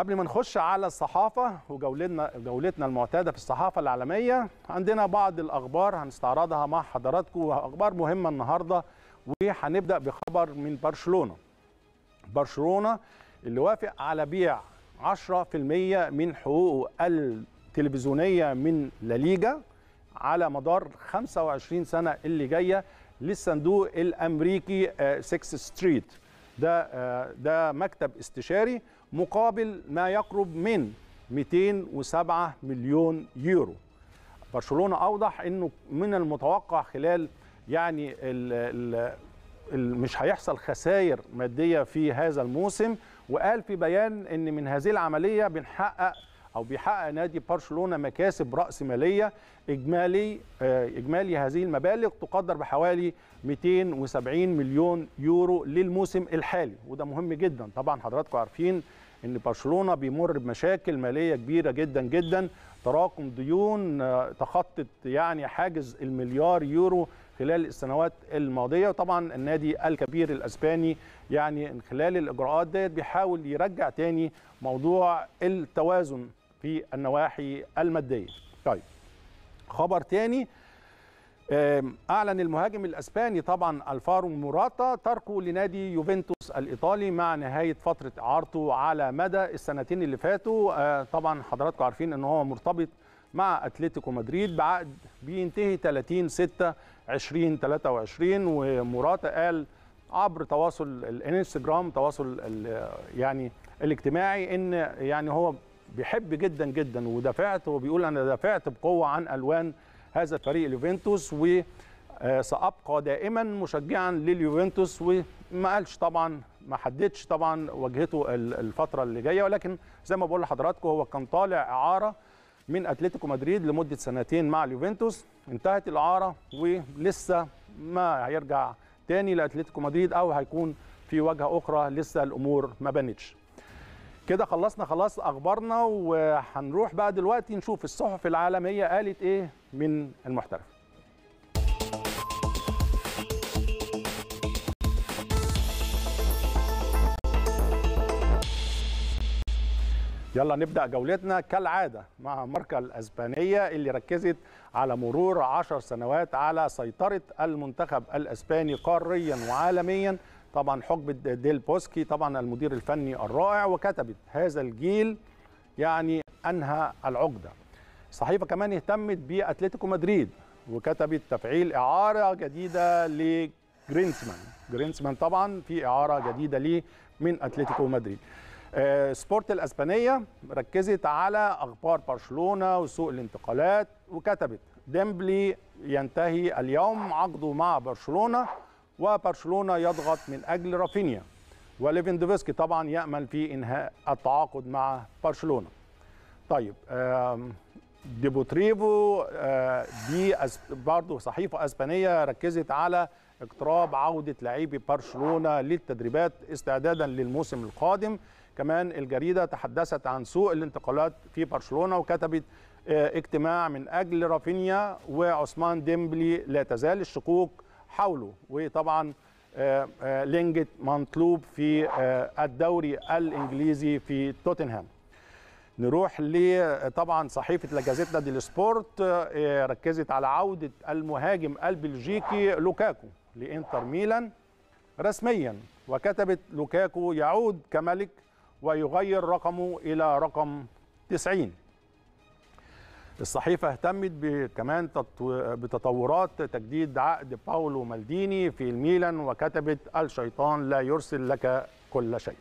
قبل ما نخش على الصحافة وجولتنا جولتنا المعتادة في الصحافة العالمية عندنا بعض الأخبار هنستعرضها مع حضراتكم وأخبار مهمة النهاردة وهنبدأ بخبر من برشلونة. برشلونة اللي وافق على بيع 10% من حقوقه التلفزيونية من لا ليجا على مدار 25 سنة اللي جاية للصندوق الأمريكي 6 ستريت ده ده مكتب استشاري مقابل ما يقرب من 207 مليون يورو. برشلونة أوضح إنه من المتوقع خلال يعني ال ال مش هيحصل خسائر مادية في هذا الموسم وقال في بيان إن من هذه العملية بنحقق أو بيحقق نادي برشلونة مكاسب رأس مالية إجمالي إجمالي هذه المبالغ تقدر بحوالي 270 مليون يورو للموسم الحالي. وده مهم جدا. طبعا حضراتكم عارفين إن برشلونة بيمر بمشاكل مالية كبيرة جدا جدا. تراكم ديون تخطت يعني حاجز المليار يورو خلال السنوات الماضية. وطبعا النادي الكبير الأسباني يعني من خلال الإجراءات ديت بيحاول يرجع تاني موضوع التوازن في النواحي المادية. طيب خبر تاني أعلن المهاجم الأسباني طبعا ألفارو موراتا تركه لنادي يوفنتوس الإيطالي مع نهاية فترة اعارته على مدى السنتين اللي فاتوا طبعا حضراتكم عارفين إن هو مرتبط مع أتلتيكو مدريد بعقد بينتهي 30 6 2023 وموراتا قال عبر تواصل الإنستجرام تواصل يعني الاجتماعي إن يعني هو بيحب جدا جدا ودافعت هو بيقول أنا دافعت بقوة عن ألوان هذا الفريق اليوفنتوس وسابقى دائما مشجعا لليوفنتوس وما قالش طبعا ما حددش طبعا واجهته الفترة اللي جاية ولكن زي ما بقول لحضراتكم هو كان طالع إعارة من أتلتيكو مدريد لمدة سنتين مع اليوفنتوس انتهت الإعارة ولسه ما هيرجع تاني لأتلتيكو مدريد أو هيكون في واجهه أخرى لسه الأمور ما بانتش كده خلصنا خلاص أخبارنا وهنروح بقى دلوقتي نشوف الصحف العالمية قالت إيه من المحترف. يلا نبدأ جولتنا كالعادة مع ماركا الأسبانية اللي ركزت على مرور عشر سنوات على سيطرة المنتخب الأسباني قاريا وعالميا طبعا حقبة ديل بوسكي طبعا المدير الفني الرائع وكتبت هذا الجيل يعني أنهى العقدة. الصحيفه كمان اهتمت بأتلتيكو مدريد وكتبت تفعيل إعارة جديدة لجرينسمان جرينسمان طبعا في إعارة جديدة ليه من أتلتيكو مدريد. آه سبورت الأسبانية ركزت على أخبار برشلونة وسوق الانتقالات وكتبت ديمبلي ينتهي اليوم عقده مع برشلونة. وبرشلونة يضغط من أجل رافينيا وليفندوفسكي طبعا يأمل في إنهاء التعاقد مع برشلونة. طيب ديبورتيفو دي برضه صحيفة أسبانية ركزت على اقتراب عودة لاعبي برشلونة للتدريبات استعدادا للموسم القادم. كمان الجريدة تحدثت عن سوء الانتقالات في برشلونة وكتبت اجتماع من أجل رافينيا وعثمان ديمبلي لا تزال الشكوك حوله. وطبعا لينجليه مطلوب في الدوري الإنجليزي في توتنهام. نروح ل طبعا صحيفة لاجازيتا دي سبورت ركزت على عودة المهاجم البلجيكي لوكاكو لإنتر ميلان. رسميا وكتبت لوكاكو يعود كملك ويغير رقمه إلى رقم 90 الصحيفة اهتمت كمان بتطورات تجديد عقد باولو مالديني في الميلان وكتبت الشيطان لا يرسل لك كل شيء.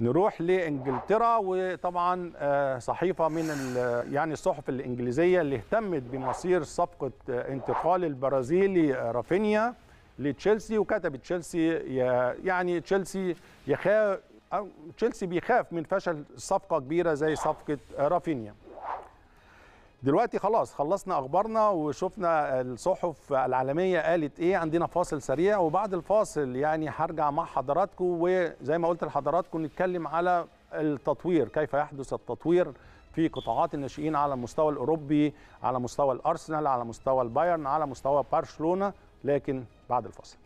نروح لإنجلترا وطبعا صحيفة من يعني الصحف الإنجليزية اللي اهتمت بمصير صفقة انتقال البرازيلي رافينيا لتشيلسي وكتبت تشيلسي يعني تشيلسي يخاف تشيلسي بيخاف من فشل صفقة كبيرة زي صفقة رافينيا. دلوقتي خلاص خلصنا أخبارنا وشفنا الصحف العالمية قالت إيه عندنا فاصل سريع وبعد الفاصل يعني هرجع مع حضراتكم وزي ما قلت لحضراتكم نتكلم على التطوير كيف يحدث التطوير في قطاعات الناشئين على المستوى الأوروبي على مستوى الأرسنال على مستوى البايرن على مستوى برشلونة لكن بعد الفاصل.